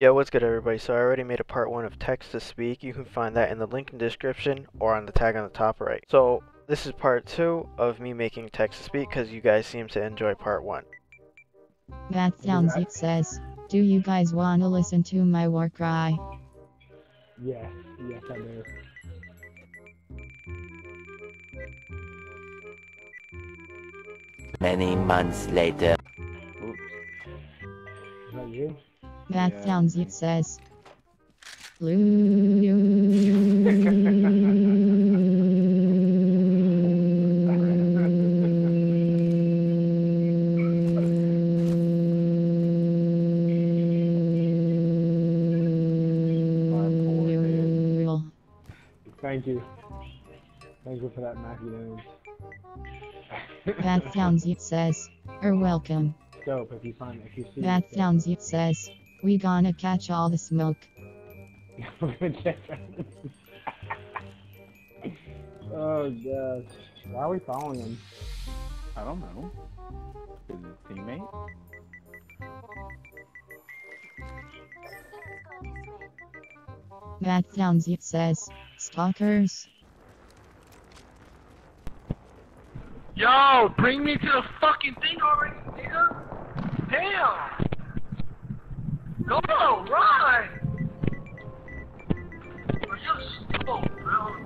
Yo, what's good everybody? So I already made a part 1 of Text to Speak. You can find that in the link in the description or on the tag on the top right. So this is part 2 of me making Text to Speak because you guys seem to enjoy part 1. That sounds it says. Do you guys wanna listen to my war cry? Yes, yes I do. Many months later. Is that you? That sounds it says. Thank you. Thank you for that name. That sounds it says. Er welcome. Dope if you find if you see That sounds it says. We gonna catch all the smoke. oh gosh. Why are we following him? I don't know. Is his teammate? That sounds it says. Stalkers. Yo, bring me to the fucking thing already, nigga. Damn. Go. Bro, you're.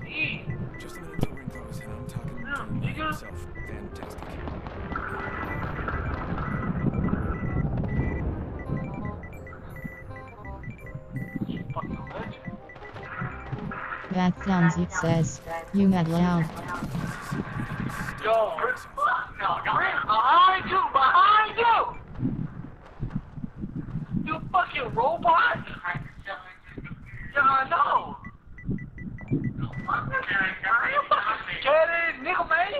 Me. Just a minute ring and I'm talking Yeah, to himself. Fantastic. That sounds it says. You mad loud. Yo, no, behind you, behind you. You fucking robot. Yeah, I know. I ain't fucking scared of this nigga, man.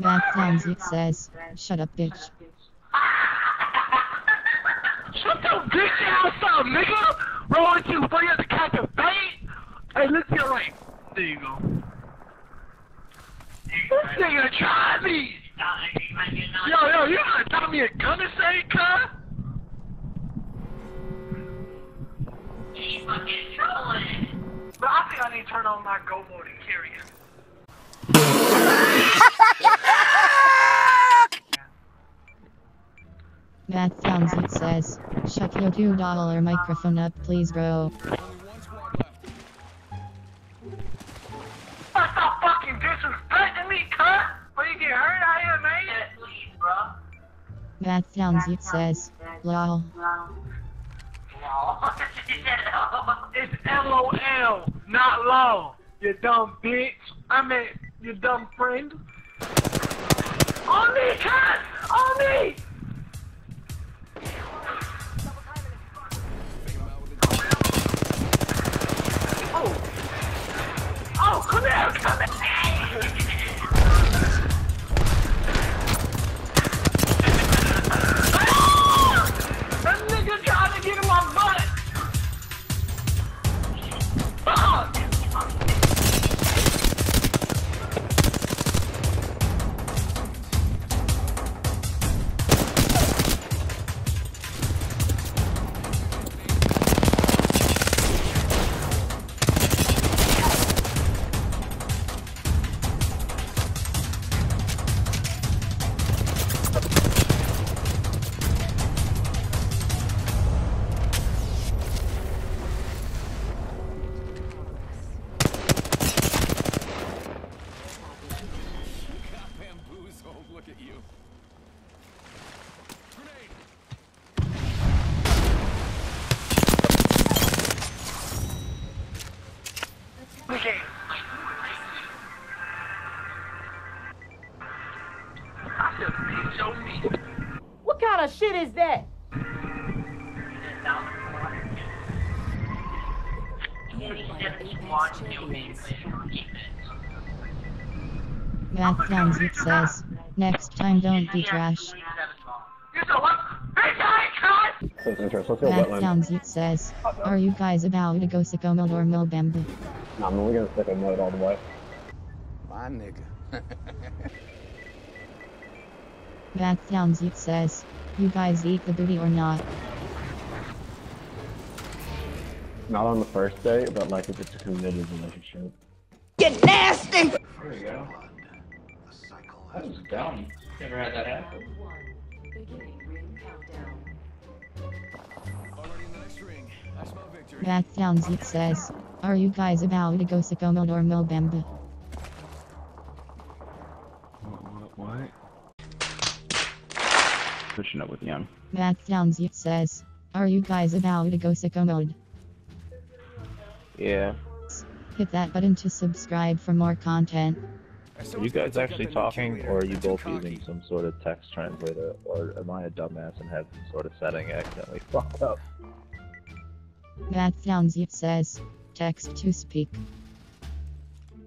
That sounds it says. Shut up, bitch. Shut your bitch ass up, nigga! Roll with you before you have to catch a bait! Hey, look to your right. There you go. This nigga tried me! Throw me a gun and say, cuz? But I think I need to turn on my go mode and carry it. That sounds it says. Shut your two dollar microphone up, please, bro. That sounds it says. Lol. it's LOL, not low. You dumb bitch. I mean, you dumb friend. On me, cut! On me! Oh. Oh, come here, come here! I said, show me. What kind of shit is that? That sounds it says. Next time don't be trash. You said what? Bitch, I ain't cut! Let's intro. Let's go That sounds it says. Are you guys about to go sicko mode or Mo Bamba? Nah, man, we're gonna sicko mode all the way. My nigga. That sounds it says. You guys eat the booty or not? Not on the first date, but like if it's a committed relationship. Get nasty! There we go. That was dumb. Never had that happen. Already in the next ring. I smell victory. Backdown says, Are you guys about to go Sicko or Mo Bamba? What? what? Pushing up with Young. Backdown says, Are you guys about to go Sicko mode? Yeah. Hit that button to subscribe for more content. Are you guys actually talking, or are you both using some sort of text translator, or am I a dumbass and have some sort of setting accidentally fucked up? Backdown says, Text to speak.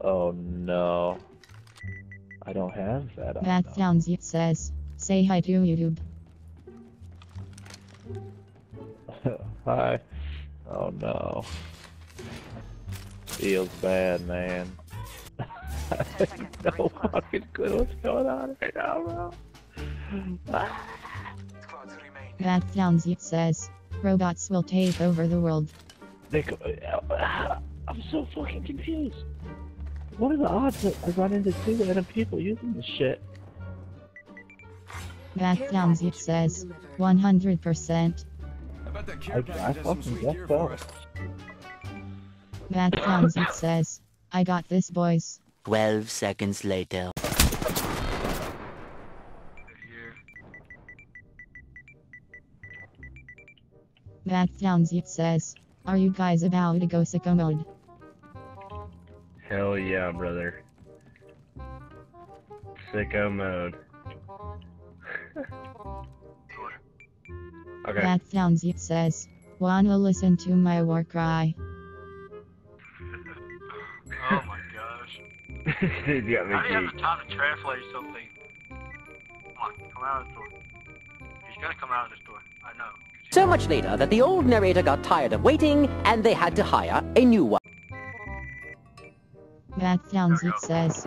Oh no. I don't have that on. Backdown says, Say hi to YouTube. Hi. Oh no. Feels bad, man. No fucking clue what's going on right now, bro. Ah. Backdown says, Robots will take over the world. They I'm so fucking confused. What are the odds that I run into two random people using this shit? Backdown says, 100%. I bet that I, care I package has some fucking sweet guess gear so. for us. Says, I got this boys. 12 seconds later. Backdown says, Are you guys about to go Sicko mode? Hell yeah, brother. Sicko mode. Okay. Backdown says, Wanna listen to my war cry? Oh my gosh. Dude, you got me How do you have the time to translate something? Come on, come out of the door. He's gonna come out of this door. I know. So much later that the old narrator got tired of waiting and they had to hire a new one. Backdown says,